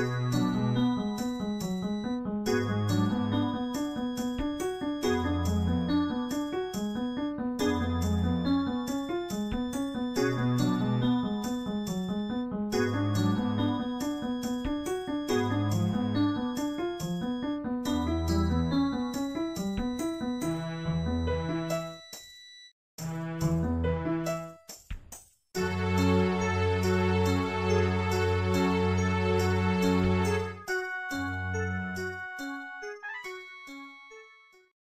Bye.